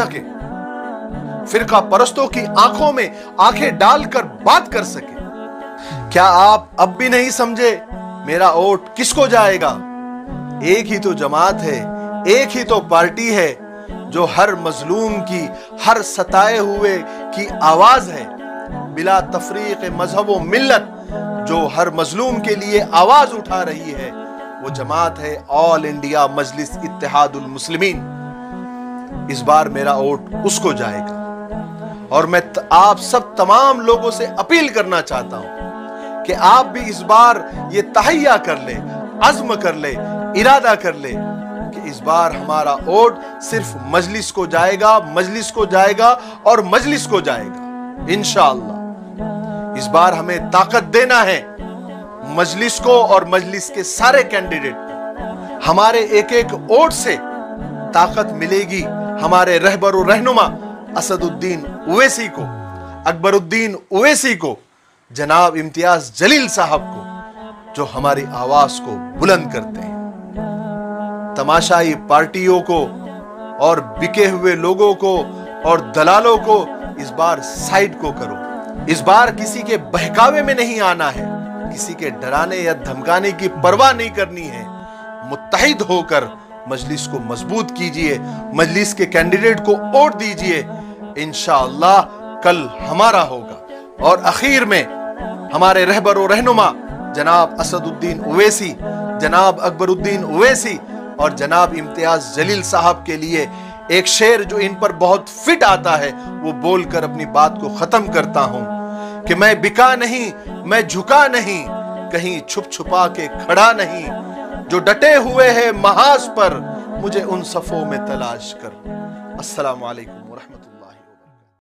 सके फिरका परस्तों की आँखों में आँखें डालकर बात कर सके। क्या आप अब भी नहीं समझे मेरा वोट किसको जाएगा? एक ही तो जमात है, एक ही तो पार्टी है, जो हर मजलूम की, हर सताए हुए की आवाज़ है। बिला तफरीक मज़हब मिल्लत, जो हर मजलूम के लिए आवाज़ उठा रही है, वो जमात है ऑल इंडिया मजलिस इत्तेहादुल मुस्लिमीन। इस बार मेरा वोट उसको जाएगा। और मैं आप सब तमाम लोगों से अपील करना चाहता हूँ कि आप भी इस बार ये तहैया कर ले, अज्म कर ले, इरादा कर ले कि इस बार हमारा वोट सिर्फ़ मजलिस को जाएगा, मजलिस को जाएगा और मजलिस को जाएगा इंशाअल्लाह इस बार हमें ताकत देना है मजलिस को और मजलिस के सारे कैंडिडेट हमारे एक एक वोट से ताकत मिलेगी। हमारे रहबर रहनुमा असदुद्दीन उवैसी को, अकबरुद्दीन उवैसी को, जनाब इम्तियाज़ जलील साहब को, जो हमारी आवाज़ को बुलंद करते हैं। तमाशाई पार्टियों को और बिके हुए लोगों को और दलालों को इस बार साइड को करो। इस बार किसी के बहकावे में नहीं आना है। किसी के डराने या धमकाने की परवाह नहीं करनी है। मुत्तहिद होकर मजलिस को मज़बूत कीजिए, मजलिस के कैंडिडेट को वोट दीजिए। इंशाअल्लाह कल हमारा होगा। और आखिर में हमारे रहबर और रहनुमा, जनाब असदुद्दीन उवैसी, जनाब अकबरुद्दीन उवैसी और जनाब इम्तियाज़ जलील साहब के लिए एक शेर जो इन पर बहुत फिट आता है, वो बोलकर अपनी बात को खत्म करता हूँ कि मैं बिका नहीं, मैं झुका नहीं, कहीं छुप छुपा के खड़ा नहीं जो डटे हुए हैं महाज पर, मुझे उन सफों में तलाश कर। अस्सलाम वालेकुम रहमतुल्लाह